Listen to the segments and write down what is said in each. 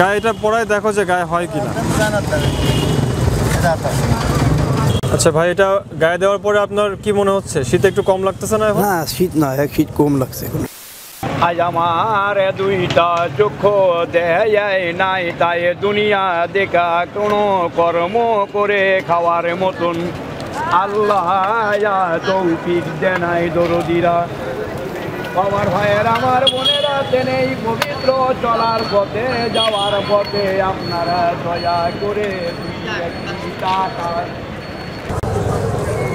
গায়ে এটা পরায় দেখো যে গায়ে হয় কিনা। আচ্ছা ভাই এটা গায়ে দেওয়ার পরে আপনার কি মনে হচ্ছে? শীত একটু কম লাগতেছে না এখন? না শীত না শীত কম লাগছে আজ আমার দুইটা চক্ষু দেয় নাই তাই দুনিয়া দেখা কোনো কর্ম করে খাওয়ার মতন। আল্লাহ তৌফিক দেনাই দরদিরা। আমার ভাইয়ের আমার বোনেরা নেই পবিত্র চলার পথে যাওয়ার পথে আপনারা দয়া করে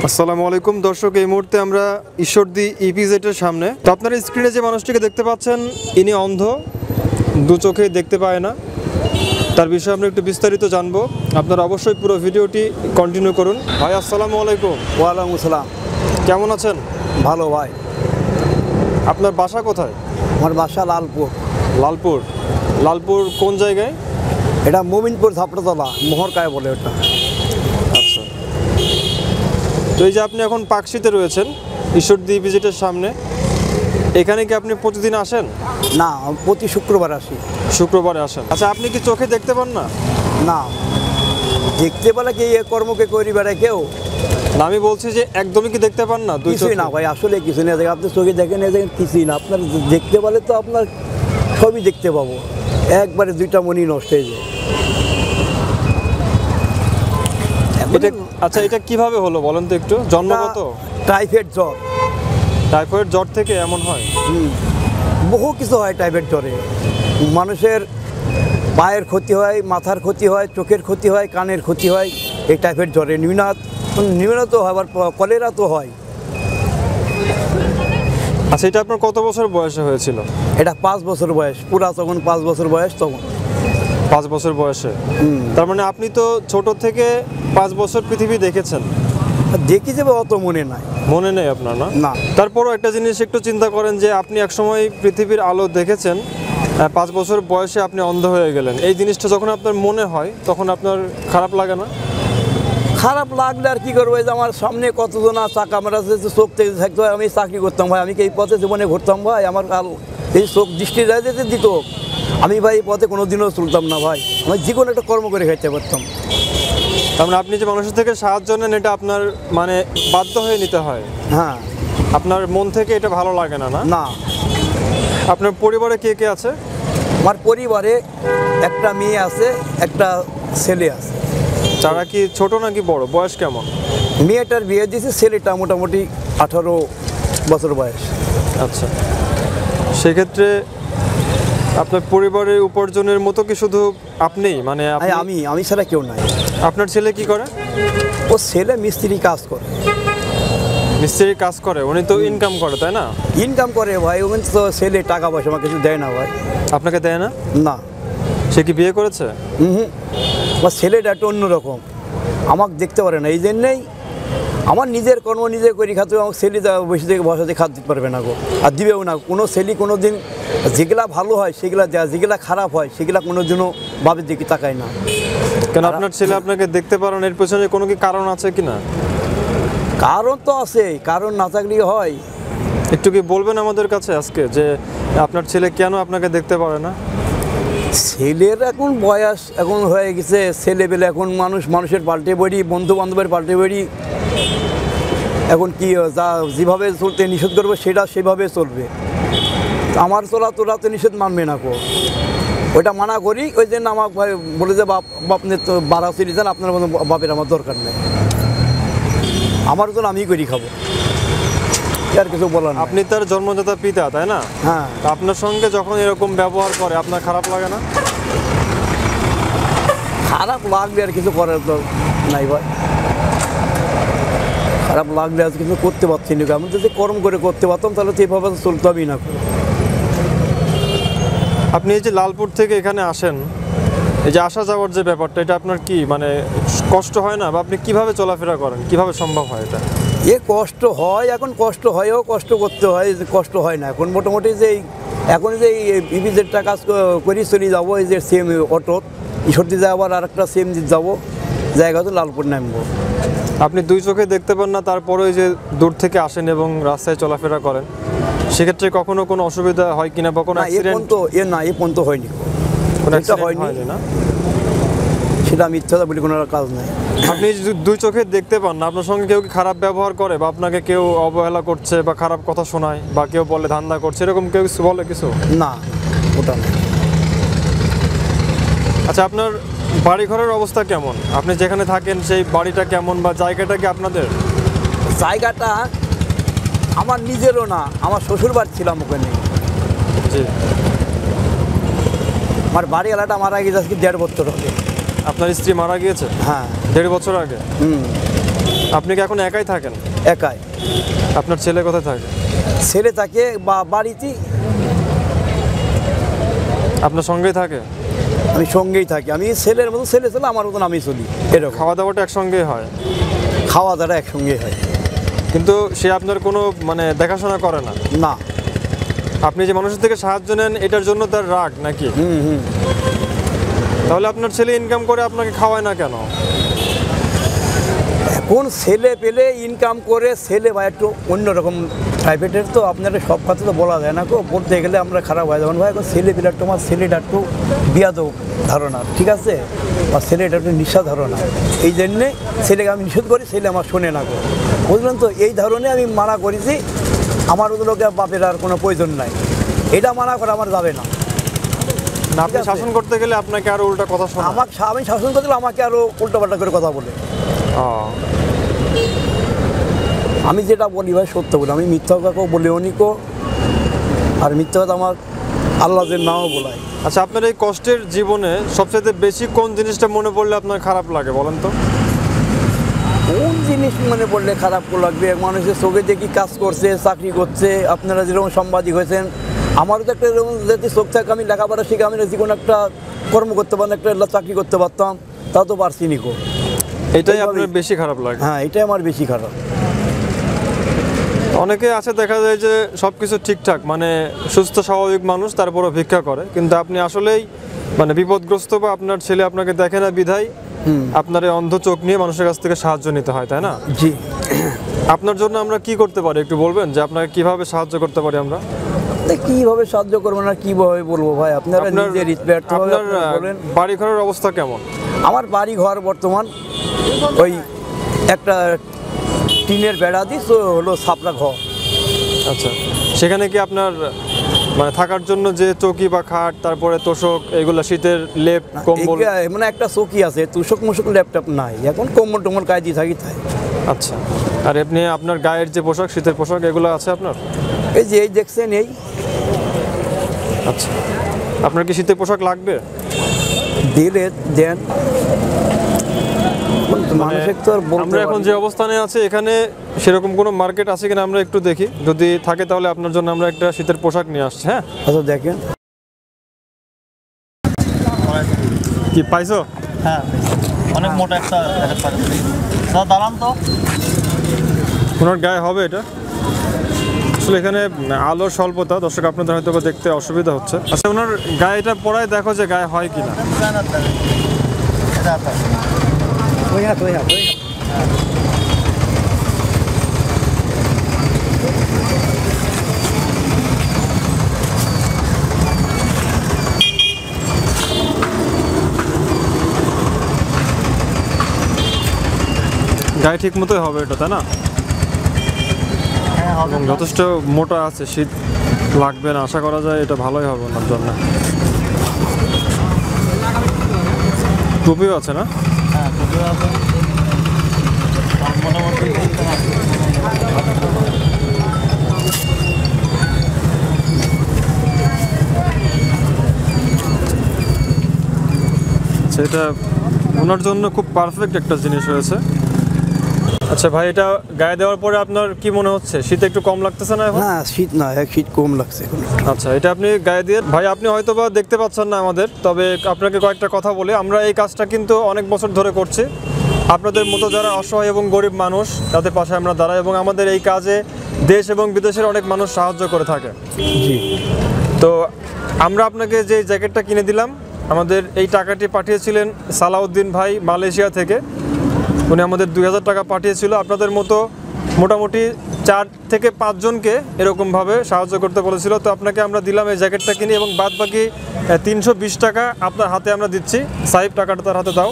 আসসালামু আলাইকুম। দর্শক এই মুহূর্তে আমরা ঈশ্বরদী ইপিজেটের সামনে। তো আপনারা স্ক্রিনে যে মানুষটিকে দেখতে পাচ্ছেন ইনি অন্ধ দু চোখে দেখতে পায় না। তার বিষয়ে আমরা একটু বিস্তারিত জানব। আপনারা অবশ্যই পুরো ভিডিওটি কন্টিনিউ করুন। ভাই আসসালামু আলাইকুম। ওয়ালাইকুম আসসালাম। কেমন আছেন? ভালো ভাই। আপনার বাসা কোথায়? আমার বাসা লালপুর। লালপুর। লালপুর কোন জায়গায়? এটা মোমিনপুর ঝাপড়াতলা মোহরকায় বলে ওটা। আচ্ছা। তো এই যে আপনি এখন পাকশিতে রয়েছেন ঈশ্বরদী ভিজিটের সামনে এখানে কি আপনি প্রতিদিন আসেন? না প্রতি শুক্রবার আসি। শুক্রবারে আসেন। আচ্ছা আপনি কি চোখে দেখতে পান না? না। দেখতে পেলে কি এ কর্মকে করি বেড়ায় কেউ? না, আমি বলছি যে একদমই কি দেখতে পান না কিছুই না ভাই আসলে কিছু না আপনি চোখে দেখেন দেখেন কিছুই না। আপনার দেখতে পেলে তো আপনার সবই দেখতে পাবো। একবারে দুইটা মনি নষ্ট হয়ে যায়। আচ্ছা এটা কীভাবে হলো বলেন তো একটু? জন্মগত টাইফয়েড জ্বর। টাইফয়েড জ্বর থেকে এমন হয়? বহু কিছু হয় টাইফয়েড জ্বরে। মানুষের পায়ের ক্ষতি হয় মাথার ক্ষতি হয় চোখের ক্ষতি হয় কানের ক্ষতি হয় এই টাইফয়েড জ্বরে। নিউনাত নিউনা তো হয় আবার কলেরা তো হয়। আচ্ছা এটা আপনার কত বছর বয়সে হয়েছিল? এটা পাঁচ বছর বয়স পুরা তখন পাঁচ বছর বয়স তখন। পাঁচ বছর বয়সে? তার মানে আপনি তো ছোট থেকে পাঁচ বছর পৃথিবী দেখেছেন। দেখি যাবে অত মনে নাই। মনে নেই আপনার না? না। তারপরও একটা জিনিস একটু চিন্তা করেন যে আপনি একসময় পৃথিবীর আলো দেখেছেন পাঁচ বছর বয়সে আপনি অন্ধ হয়ে গেলেন। এই জিনিসটা যখন আপনার মনে হয় তখন আপনার খারাপ লাগে না? খারাপ লাগলে আর কি করব? এই যে আমার সামনে কতজন চাকা আমার যে চোখ থেকে থাকতে হয় আমি চাকরি করতাম ভাই আমি কি এই পথে জীবনে ঘুরতাম ভাই? আমার কাল এই চোখ দৃষ্টি যেতে দিত। আমি ভাই এই পথে কোনো দিনও চলতাম না ভাই। আমি যে কোনো একটা কর্ম করে খাইতে পারতাম। তার মানে আপনি যে মানুষের থেকে সাহায্য নেন এটা আপনার মানে বাধ্য হয়ে নিতে হয়। হ্যাঁ। আপনার মন থেকে এটা ভালো লাগে না না? না। আপনার পরিবারে কে কে আছে? আমার পরিবারে একটা মেয়ে আছে একটা ছেলে আছে। যারা কি ছোট নাকি বড়? বয়স কেমন? মেয়েটার বিয়ে দিয়েছে ছেলেটা মোটামুটি আঠারো বছর বয়স। আচ্ছা। সেক্ষেত্রে আপনার পরিবারের উপার্জনের মতো কি শুধু আপনি? মানে আমি আমি ছাড়া কেউ নাই। আপনার ছেলে কি করে? ও ছেলে মিস্ত্রি কাজ করে। মিস্ত্রির কাজ করে উনি তো ইনকাম করে তাই না? ইনকাম করে ভাই ওখানে তো ছেলে টাকা পয়সা আমার কিছু দেয় না ভাই। আপনাকে দেয় না? না। সে কি বিয়ে করেছে? হুম। আমার ছেলেটা একটু অন্যরকম। আমাকে দেখতে পারে না এই জন্যেই আমার নিজের কর্ম নিজে করি খাতে আমার ছেলে বসে থেকে বসাতে খাত দিতে পারবে না গো। আর দিবেও না কোনো ছেলে কোনো দিন যেগুলা ভালো হয় সেগুলা দেয় যেগুলা খারাপ হয় সেগুলা কোনো দিনও ভাবে দেখি তাকায় না। কেন আপনার ছেলে আপনাকে দেখতে পারেন এর পেছনে কোনো কি কারণ আছে কি না? কারণ তো আছে কারণ না থাকলে হয়। একটু কি বলবেন আমাদের কাছে আজকে যে আপনার ছেলে কেন আপনাকে দেখতে পারে না? ছেলের এখন বয়স এখন হয়ে গেছে ছেলেবেলে এখন মানুষ, মানুষের পাল্টে বেরি বন্ধু বান্ধবের পাল্টে বেরি এখন কি, যা, যেভাবে চলতে নিষেধ করবে, সেটা সেভাবে চলবে। আমার চলা তোরা তো নিষেধ মানবে না কো। ওইটা মানা করি, ওই জন্য আমার বলে যে, বাপ বাপনের তো বাড়া যান আপনার মতো বাপের আমার দরকার নেই। আমার জন্য আমি করি খাব। আর কিছু বলার। আপনি তার জন্মদাতা পিতা তাই না? হ্যাঁ। আপনার সঙ্গে যখন এরকম ব্যবহার করে আপনার খারাপ লাগে না? খারাপ লাগলে আর কিছু করার তো নাই ভাই। খারাপ লাগলে আর কিছু করতে পারছি না আমি যদি কর্ম করে করতে পারতাম তাহলে তো এভাবে চলতে হবেই না। আপনি এই যে লালপুর থেকে এখানে আসেন এই যে আসা যাওয়ার যে ব্যাপারটা এটা আপনার কি মানে কষ্ট হয় না? বা আপনি কীভাবে চলাফেরা করেন? কীভাবে সম্ভব হয় এটা? এ কষ্ট হয় এখন কষ্ট হয়ও কষ্ট করতে হয় কষ্ট হয় না। এখন মোটামুটি যে এখন যে ইভিজেডটা কাজ করি চলে যাব এই যে সেম অটো যায় আবার আর একটা সেম যাব জায়গা তো লালপুর নামবো। আপনি দুই চোখে দেখতে পান না তারপরে ওই যে দূর থেকে আসেন এবং রাস্তায় চলাফেরা করেন সেক্ষেত্রে কখনো কোনো অসুবিধা হয় কিনা বা কোনো অ্যাক্সিডেন্ট পর্যন্ত এ না এ পর্যন্ত হয়নি। Accident হয়নি। না? সেটা মিথ্যা বলে কোনো কাজ নাই। আপনি দুই চোখে দেখতে পান না আপনার সঙ্গে কেউ কি খারাপ ব্যবহার করে বা আপনাকে কেউ অবহেলা করছে বা খারাপ কথা শোনায় বা কেউ বলে ধান্দা করছে এরকম কেউ কিছু বলে কিছু? না ওটা না। আচ্ছা আপনার বাড়ি ঘরের অবস্থা কেমন? আপনি যেখানে থাকেন সেই বাড়িটা কেমন বা জায়গাটা কি আপনাদের? জায়গাটা আমার নিজেরও না আমার শ্বশুর বাড়ি ছিলাম ওখানে। জি। আমার বাড়ি এলাকাটা মারা গেছে আজকে দেড় বছর আগে। আপনার স্ত্রী মারা গিয়েছে? হ্যাঁ। দেড় বছর আগে? হুম। আপনি কি এখন একাই থাকেন? একাই। আপনার ছেলে কোথায় থাকে? ছেলে থাকে বা বাড়িতে। আপনার সঙ্গেই থাকে? আমি সঙ্গেই থাকি। আমি ছেলের মতো ছেলে ছেলে আমার মতন আমি চলি। এরকম। খাওয়া দাওয়াটা একসঙ্গেই হয়? খাওয়া দাওয়াটা একসঙ্গে হয়। কিন্তু সে আপনার কোনো মানে দেখাশোনা করে না? না। আপনি যে মানুষের থেকে সাহায্য নেন এটার জন্য তার রাগ নাকি? হুম হুম। তাহলে আপনার ছেলে ইনকাম করে আপনাকে খাওয়ায় না কেন? এখন ছেলে পেলে ইনকাম করে ছেলে বা একটু অন্যরকম প্রাইভেটের তো আপনারা সব কথা তো বলা যায় না কো বলতে গেলে আমরা খারাপ হয় যেমন ভাই এখন ছেলে পেলে একটু আমার ছেলেটা একটু বিয়াদ ধারণা ঠিক আছে? বা ছেলেটা একটু নিশা ধারণা। এই জন্যে ছেলেকে আমি নিষেধ করি ছেলে আমার শোনে না গো। বুঝলেন তো? এই ধরনে আমি মানা করেছি। আমার ওগুলোকে বাপের আর কোনো প্রয়োজন নাই। এটা মানা করা আমার যাবে না। আপনি শাসন করতে গেলে আপনাকে আরও উল্টা কথা শোনা আমাকে আমি শাসন করতে গেলে আমাকে আরও উল্টোপাল্টা করে কথা বলে। আমি যেটা বলি ভাই সত্য বলি। আমি মিথ্যা কথা বলি অনিকো আর মিথ্যা কথা আমার আল্লাহ যে নাও বলাই আচ্ছা আপনার এই কষ্টের জীবনে সবচেয়ে বেশি কোন জিনিসটা মনে পড়লে আপনার খারাপ লাগে বলেন তো? জিনিস মনে পড়লে খারাপ লাগবে। মানুষের চোখে যে কি কাজ করছে চাকরি করছে আপনারা যেরকম সাংবাদিক হয়েছেন আমারও তো একটা এরকম যদি চোখ থাকে আমি লেখাপড়া শিখে আমি যে কোনো একটা কর্ম করতে পারতাম একটা চাকরি করতে পারতাম তা তো পারছি নিকো এটাই আপনার বেশি খারাপ লাগে। হ্যাঁ এটাই আমার বেশি খারাপ। অনেকে আছে দেখা যায় যে সব কিছু ঠিকঠাক মানে সুস্থ স্বাভাবিক মানুষ তারপরও ভিক্ষা করে। কিন্তু আপনি আসলেই মানে বিপদগ্রস্ত বা আপনার ছেলে আপনাকে দেখে না বিধায় আপনার এই অন্ধ চোখ নিয়ে মানুষের কাছ থেকে সাহায্য নিতে হয় তাই না? জি। আপনার জন্য আমরা কি করতে পারি একটু বলবেন? যে আপনাকে কীভাবে সাহায্য করতে পারি আমরা? তা কীভাবে সাহায্য করব না কীভাবে বলব ভাই? আপনারা আপনার নিজের ব্যর্থভাবে আপনার আপনারা আহ, বাড়ি ঘরের অবস্থা কেমন? আমার বাড়ি ঘর বর্তমান ওই একটা টিনের বেড়া দিস হলো সাপড়া ঘর। আচ্ছা। সেখানে কি আপনার মানে থাকার জন্য যে চৌকি বা খাট তারপরে তোষক এগুলো শীতের লেপ কম্বল। মানে একটা চকি আছে তুষক মুসক ল্যাপটপ নাই। এখন কম্বল টম্বল কাজ দিয়ে থাকি তাই। আচ্ছা। আর এমনি আপনার গায়ের যে পোশাক শীতের পোশাক এগুলো আছে আপনার? এই যে এই দেখছেন এই। আচ্ছা। আপনার কি শীতের পোশাক লাগবে? দিলে দেন মানুষের তো আর বলতে আমরা এখন যে অবস্থানে আছে এখানে সেরকম কোনো মার্কেট আছে কিনা আমরা একটু দেখি। যদি থাকে তাহলে আপনার জন্য আমরা একটা শীতের পোশাক নিয়ে আসছি হ্যাঁ? আচ্ছা দেখেন। কি পাইছো? হ্যাঁ অনেক মোটা একটা দাঁড়ান তো। ওনার গায়ে হবে এটা? আসলে এখানে আলোর স্বল্পতা দর্শক আপনাদের হয়তো দেখতে অসুবিধা হচ্ছে। আচ্ছা ওনার গায়ে এটা পরায় দেখো যে গায়ে হয় কিনা ডিজাইনার দেবে এটা আপনার ওই হাত ওই হাত ওই হাত। গায়ে ঠিক মতোই হবে এটা তাই না? হ্যাঁ এবং যথেষ্ট মোটা আছে শীত লাগবে না আশা করা যায় এটা ভালোই হবে ওনার জন্য। টুপিও আছে না? আছে। আচ্ছা ওনার জন্য খুব পারফেক্ট একটা জিনিস হয়েছে আচ্ছা ভাই এটা গায়ে দেওয়ার পরে আপনার কি মনে হচ্ছে? শীত একটু কম লাগতেছে না এখন? হ্যাঁ শীত না এক শীত কম লাগছে এখন আচ্ছা এটা আপনি গায়ে দিয়ে ভাই আপনি হয়তো বা দেখতে পাচ্ছেন না আমাদের তবে আপনাকে কয়েকটা কথা বলি। আমরা এই কাজটা কিন্তু অনেক বছর ধরে করছি। আপনাদের মতো যারা অসহায় এবং গরিব মানুষ তাদের পাশে আমরা দাঁড়াই এবং আমাদের এই কাজে দেশ এবং বিদেশের অনেক মানুষ সাহায্য করে থাকে। জি। তো আমরা আপনাকে যে জ্যাকেটটা কিনে দিলাম আমাদের এই টাকাটি পাঠিয়েছিলেন সালাউদ্দিন ভাই মালয়েশিয়া থেকে। উনি আমাদের দুই হাজার টাকা পাঠিয়েছিল। আপনাদের মতো মোটামুটি চার থেকে পাঁচজনকে এরকমভাবে সাহায্য করতে বলেছিল। তো আপনাকে আমরা দিলাম এই জ্যাকেটটা কিনে এবং বাদ বাকি তিনশো বিশ টাকা আপনার হাতে আমরা দিচ্ছি। সাহেব টাকাটা তার হাতে দাও।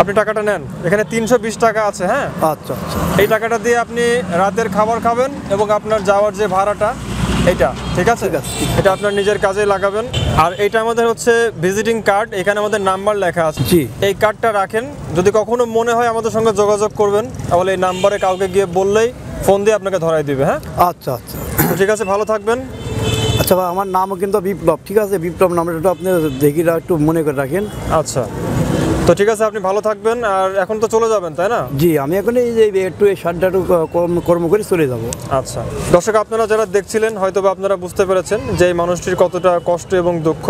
আপনি টাকাটা নেন। এখানে তিনশো বিশ টাকা আছে হ্যাঁ? আচ্ছা আচ্ছা। এই টাকাটা দিয়ে আপনি রাতের খাবার খাবেন এবং আপনার যাওয়ার যে ভাড়াটা এটা ঠিক আছে? এটা আপনার নিজের কাজে লাগাবেন। আর এটা আমাদের হচ্ছে ভিজিটিং কার্ড এখানে আমাদের নাম্বার লেখা আছে। জি। এই কার্ডটা রাখেন। যদি কখনো মনে হয় আমাদের সঙ্গে যোগাযোগ করবেন তাহলে এই নাম্বারে কাউকে গিয়ে বললেই ফোন দিয়ে আপনাকে ধরাই দিবে হ্যাঁ? আচ্ছা আচ্ছা। ঠিক আছে ভালো থাকবেন। আচ্ছা ভাই আমার নামও কিন্তু বিপ্লব ঠিক আছে? বিপ্লব নামটা একটু আপনি দেখি একটু মনে করে রাখেন। আচ্ছা। তো ঠিক আছে আপনি ভালো থাকবেন আর এখন তো চলে যাবেন তাই না? জি আমি এখন এই যে একটু এই সারটা একটু কর্ম কর্ম করে চলে যাব। আচ্ছা। দর্শক আপনারা যারা দেখছিলেন হয়তো বা আপনারা বুঝতে পেরেছেন যে এই মানুষটির কতটা কষ্ট এবং দুঃখ।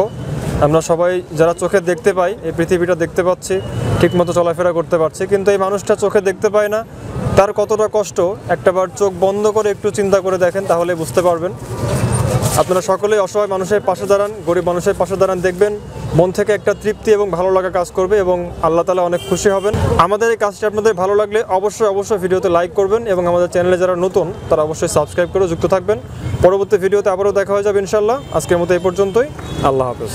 আমরা সবাই যারা চোখে দেখতে পাই এই পৃথিবীটা দেখতে পাচ্ছি ঠিকমতো চলাফেরা করতে পারছি কিন্তু এই মানুষটা চোখে দেখতে পায় না। তার কতটা কষ্ট একটাবার চোখ বন্ধ করে একটু চিন্তা করে দেখেন তাহলে বুঝতে পারবেন। আপনারা সকলেই অসহায় মানুষের পাশে দাঁড়ান গরিব মানুষের পাশে দাঁড়ান দেখবেন মন থেকে একটা তৃপ্তি এবং ভালো লাগা কাজ করবে এবং আল্লাহ তালা অনেক খুশি হবেন। আমাদের এই কাজটি আপনাদের ভালো লাগলে অবশ্যই অবশ্যই ভিডিওতে লাইক করবেন এবং আমাদের চ্যানেলে যারা নতুন, তারা অবশ্যই সাবস্ক্রাইব করে যুক্ত থাকবেন। পরবর্তী ভিডিওতে আবারও দেখা হয়ে যাবে ইনশাল্লাহ আজকের মতো এই পর্যন্তই। আল্লাহ হাফেজ।